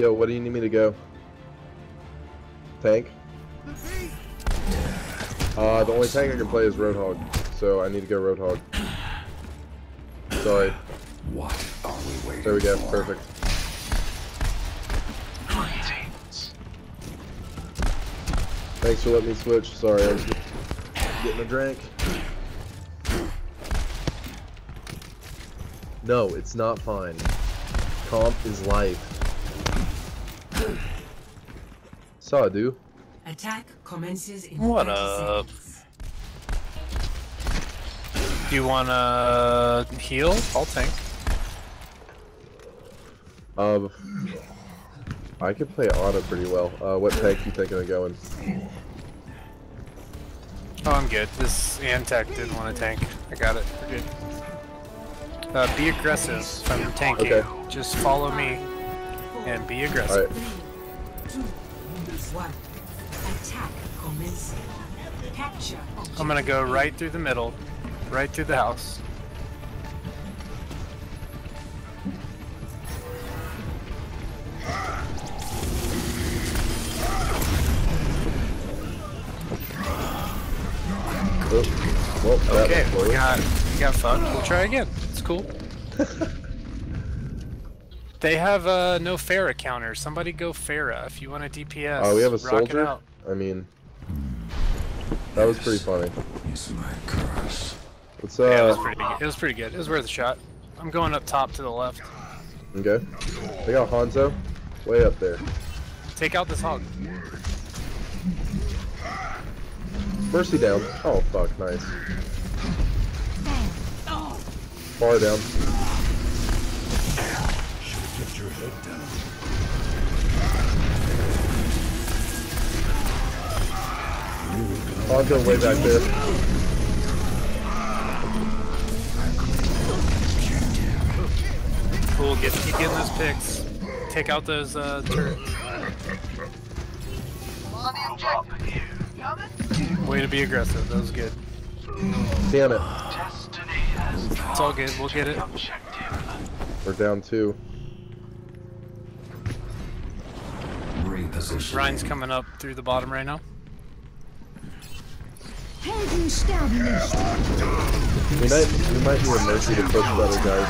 Yo, what do you need me to go? Tank? Uh, the only tank I can play is Roadhog, so I need to go Roadhog. Sorry. What are we waiting There we go, for? perfect. Thanks for letting me switch. Sorry, I was getting a drink. No, it's not fine. Comp is life. Saw do. Attack commences in What up? Do you wanna heal? I'll tank. Um, I could play auto pretty well. Uh, what tank you thinking of going? Oh, I'm good. This Antec didn't want to tank. I got it. We're good. Uh, be aggressive from tanking. Okay. Just follow me and be aggressive. right. Two, one. Attack commencing. Capture I'm gonna go right through the middle, right through the house. Oh, well, Okay, we got we got fucked. We'll try again. It's cool. they have uh, no Pharah counter. Somebody go Pharah if you want a DPS. Oh, we have a soldier. out. I mean, that was pretty funny. Is my curse. What's Yeah, it was uh? pretty good. It was pretty good. It was worth a shot. I'm going up top to the left. Okay. They got Hanzo, way up there. Take out this hog. Mercy down. Oh fuck, nice. Far down. Hanzo way back there. Cool. Get keep getting those picks. Take out those uh, turrets. Way to be aggressive. That was good. Damn it. It's all good. We'll get it. We're down two. Reposition. Ryan's coming up through the bottom right now. Helden sterben nicht. We might we might need a mercy to push better guys.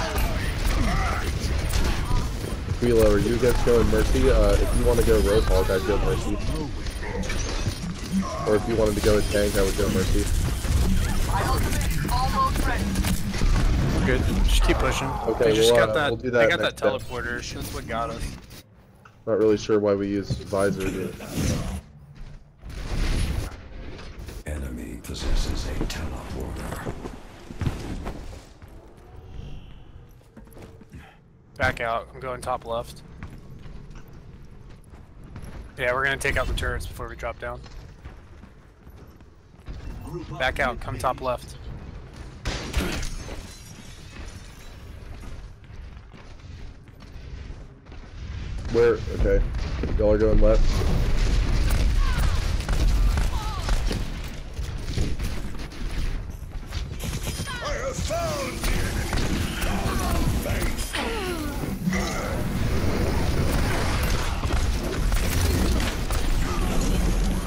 Quilo, are you guys going mercy? Uh, if you want to go Roadhog, I'd go mercy. Or if you wanted to go with tank, I would go mercy. We're good. Just keep pushing. Okay, they just we'll, got uh, that. we'll do they got that next step. teleporter. That's what got us. Not really sure why we use visor. But Enemy possesses a teleporter. Back out. I'm going top left. Yeah, we're gonna take out the turrets before we drop down. Back out. Come top left. Where? Okay, y'all are going left.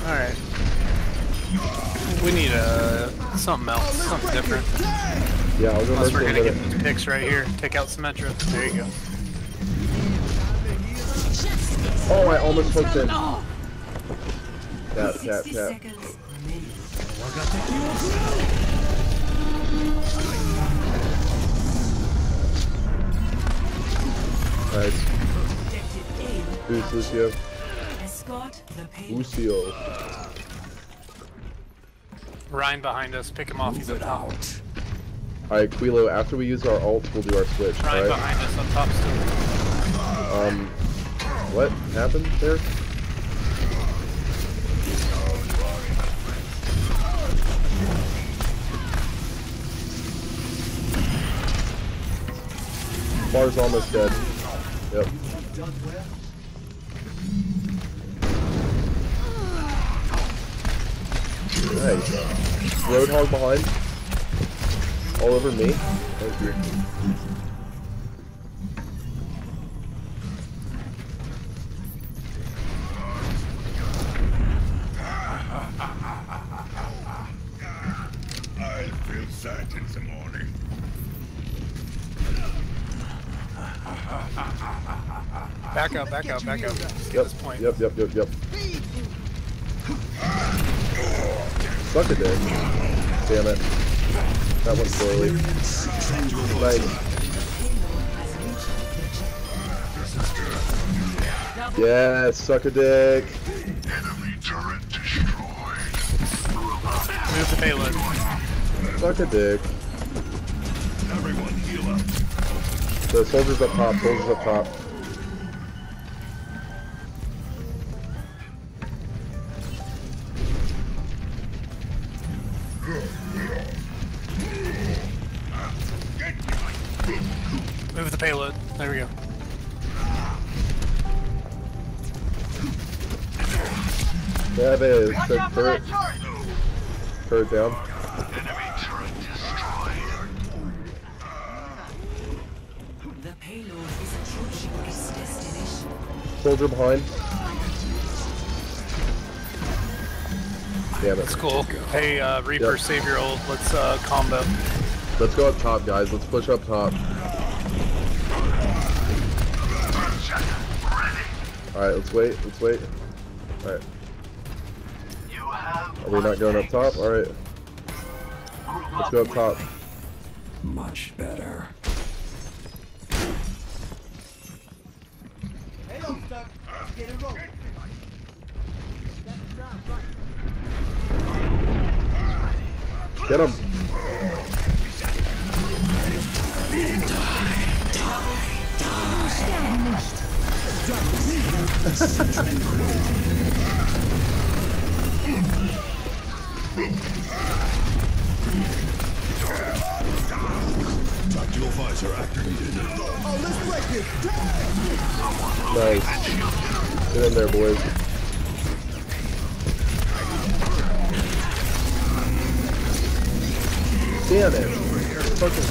All right. We need uh something else, something different. Yeah, I'll go Unless we're gonna get minute. these picks right here. Take out Symmetra. There you go. Oh, I almost hooked in. Tap, 60 tap, tap. seconds. Nice. Objective Boost Lucio. Escort the payload. Lucio. Ryan behind us. Pick him off. He's up top. Out. Alright, Quilo, after we use our ult, we'll do our switch, Ryan alright? behind us up top still. Um, what happened there? Bar's almost dead. Yep. Nice. Roadhog behind. All over me. Back up, back up, back up. Yep, point. yep, yep, yep, yep. Suck a dick. Damn it. That went poorly. Nice. Yes, suck a dick. Move the payload. Suck a dick. The soldiers up top, soldiers up top. Yeah, it is. So turret, turret down. The payload is approaching its destination. Soldier behind. Damn That's cool. Hey, uh, Reaper, Yep. save your old. Let's uh, combo. Let's go up top, guys. Let's push up top. Alright, let's wait. Let's wait. Alright. Are we not going up top? Alright. Let's go up top. Much better. Get him. Sterben nicht. Tactical visor activated. Nice. Get in there, boys. Damn it. Fucking.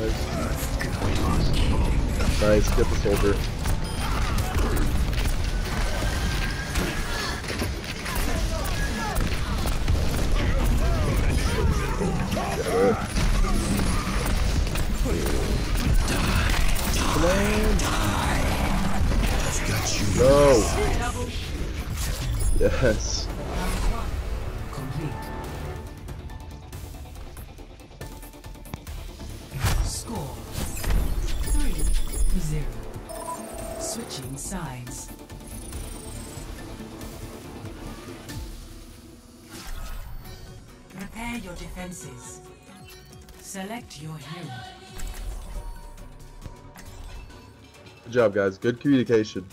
Nice. Nice, get the soldier. Zero. Switching sides. Prepare your defenses. Select your hero. Good job, guys. Good communication.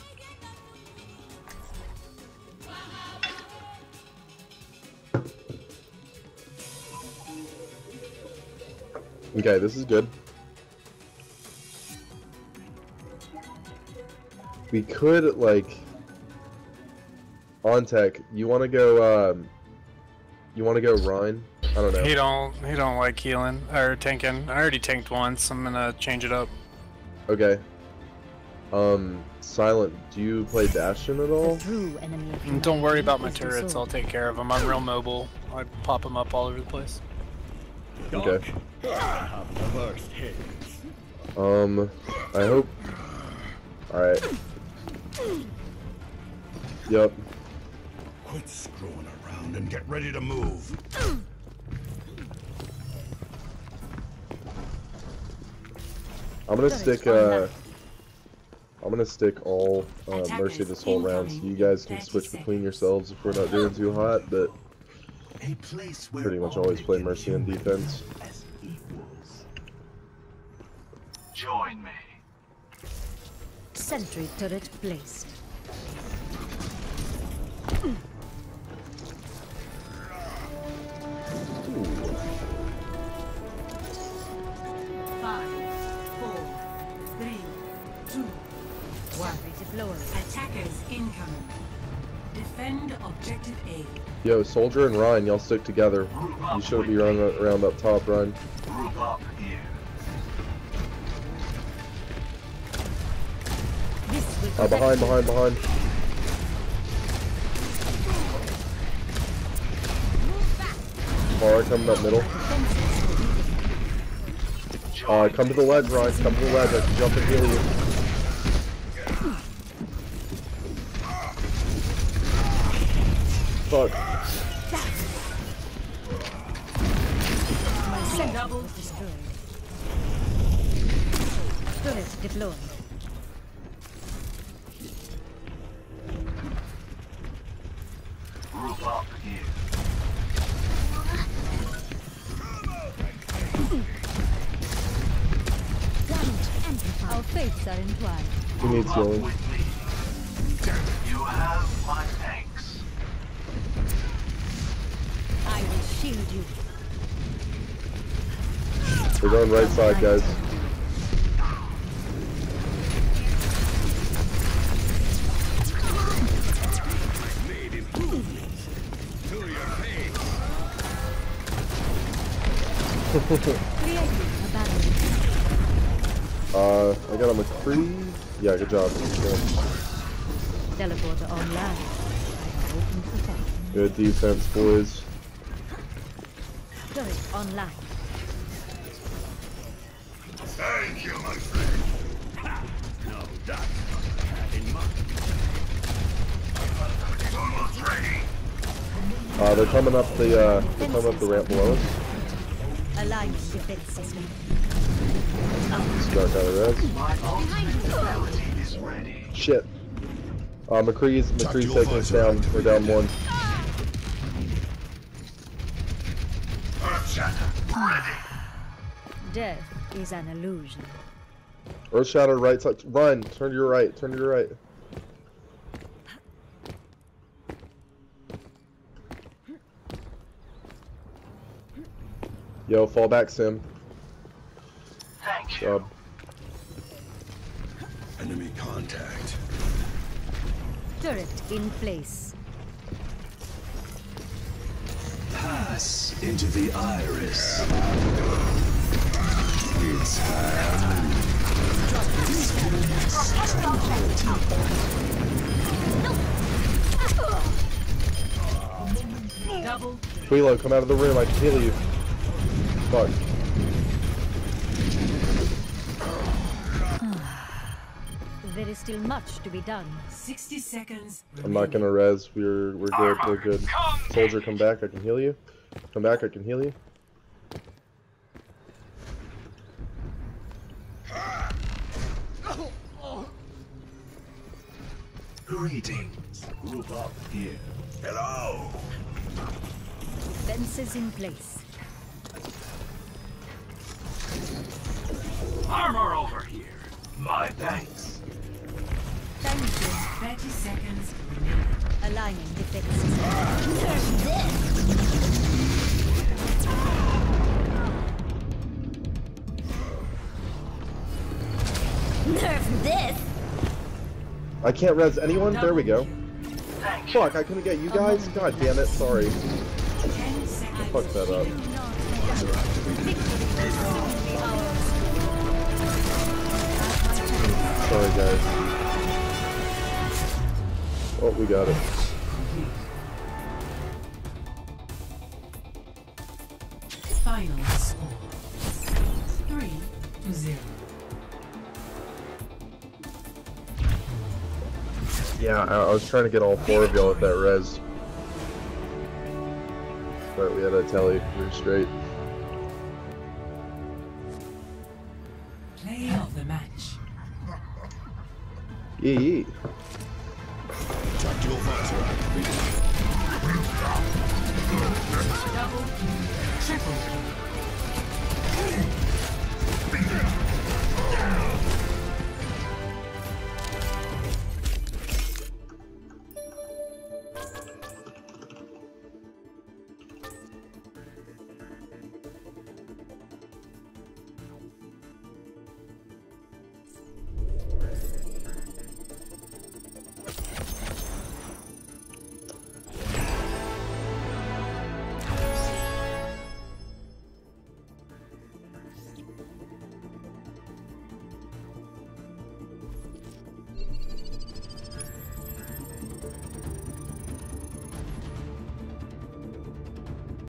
Okay, this is good. We could, like... On tech, you want to go, um... You want to go Rhine? I don't know. He don't. He don't like healing or tanking. I already tanked once. I'm gonna change it up. Okay. Um, Silent, do you play Bastion at all? true enemy of And don't worry about my turrets. I'll take care of them. I'm real mobile. I pop them up all over the place. Okay. Um, I hope. Alright. Yep. Quit screwing around and get ready to move. I'm gonna Done stick, uh. I'm gonna stick all uh, Mercy this whole round, so you guys can switch between yourselves if we're not doing too hot, but A place where pretty much always play Mercy in defense. Join me. Sentry turret placed. Five, four, three, two, one. Deployed. Attackers incoming. Defend objective A. Yo, Soldier and Ryan, y'all stick together. You shouldn't be running around up top, Ryan. Group up Uh, behind, behind, behind. Mara coming up middle. Defenses will be Uh, come to the ledge, Ryan. Come to the ledge. I can jump and heal you. Fuck. Was destroyed. Turret deployed. Our fates are entwined. Who needs healing? You have my thanks. I will shield you. We're going right side, guys. Uh, I got a McCree. Yeah, good job. Good, Teleporter online. I have opened the fire. good defense, boys. Turret online. Thank you, my friend. No, that's not bad in mind. Almost ready. Uh, they're coming up the, uh, they're coming up the ramp below us. Aligning defense system. Start out of res. My ultimate ability is ready. Shit. Uh, McCree's, McCree's taking us down. We're down one. Earth. Death is an illusion. Earth Shatter, right side. Run! Turn to your right. Turn to your right. Yo, fall back, Sim. Thank you. Job. Enemy contact. Turret in place. Pass into the iris. It's time. Double Quilo, come out of the room. I can heal you. Fuck. There is still much to be done. 60 seconds. I'm not gonna res. We're we're good. We're good. Soldier, come back. I can heal you. Come back. I can heal you. Greetings. Group up here. Hello. Fences in place. Armor over here. My thanks. Thank you. 30 seconds remaining. Aligning defense system. Nerf this! I can't res anyone. There we go. Fuck! I couldn't get you guys. God damn it. Sorry. 10 seconds. Fuck that up. Guys. Oh, we got it. Final score. 3 to 0. Yeah, I, I was trying to get all four of y'all with that res. But we had a tell you, we were straight. Yee yee. Tactical. Double. Triple.